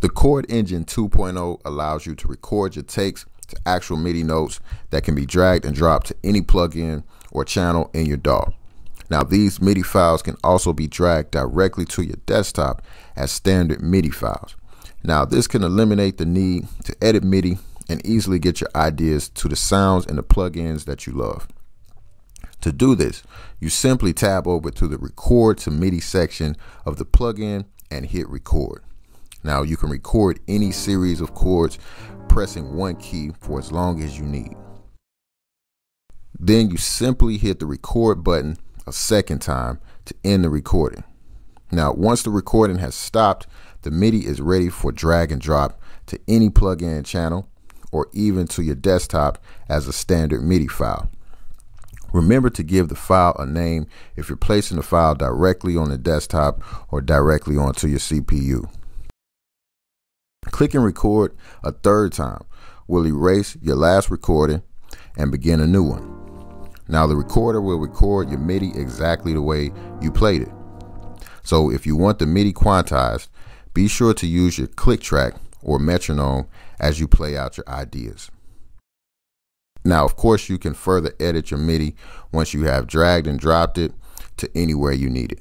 The Chord Engine 2.0 allows you to record your takes to actual MIDI notes that can be dragged and dropped to any plugin or channel in your DAW. Now these MIDI files can also be dragged directly to your desktop as standard MIDI files. Now this can eliminate the need to edit MIDI and easily get your ideas to the sounds and the plugins that you love. To do this, you simply tab over to the record to MIDI section of the plugin and hit record. Now you can record any series of chords pressing one key for as long as you need. Then you simply hit the record button a second time to end the recording. Now once the recording has stopped, the MIDI is ready for drag and drop to any plugin channel or even to your desktop as a standard MIDI file. Remember to give the file a name if you're placing the file directly on the desktop or directly onto your CPU. Click and record a third time will erase your last recording and begin a new one. Now the recorder will record your MIDI exactly the way you played it. So if you want the MIDI quantized, be sure to use your click track or metronome as you play out your ideas. Now, of course, you can further edit your MIDI once you have dragged and dropped it to anywhere you need it.